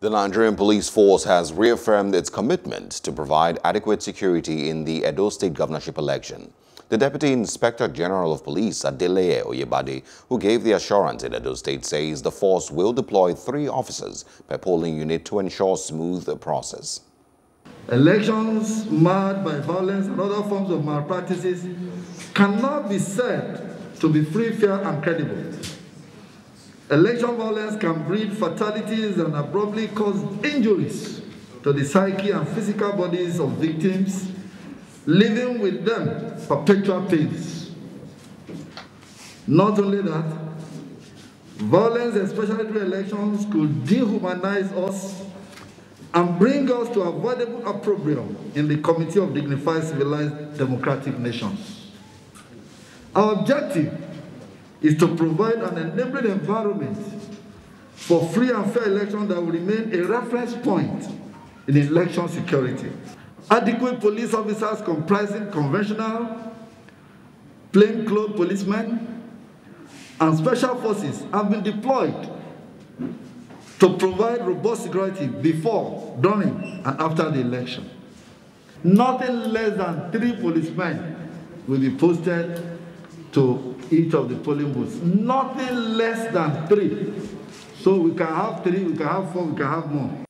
The Nigerian police force has reaffirmed its commitment to provide adequate security in the Edo State governorship election. The Deputy Inspector General of Police, Adeleye Oyebade, who gave the assurance in Edo State, says the force will deploy three officers per polling unit to ensure smooth process. Elections marred by violence and other forms of malpractices cannot be said to be free, fair, and credible. Election violence can breed fatalities and abruptly cause injuries to the psyche and physical bodies of victims, leaving with them perpetual pains. Not only that, violence, especially through elections, could dehumanize us and bring us to avoidable opprobrium in the Committee of Dignified Civilized Democratic Nations. Our objective is to provide an enabling environment for free and fair elections that will remain a reference point in election security. Adequate police officers comprising conventional, plainclothes policemen, and special forces have been deployed to provide robust security before, during, and after the election. Nothing less than three policemen will be posted to each of the polling booths. Nothing less than three. So we can have three, we can have four, we can have more.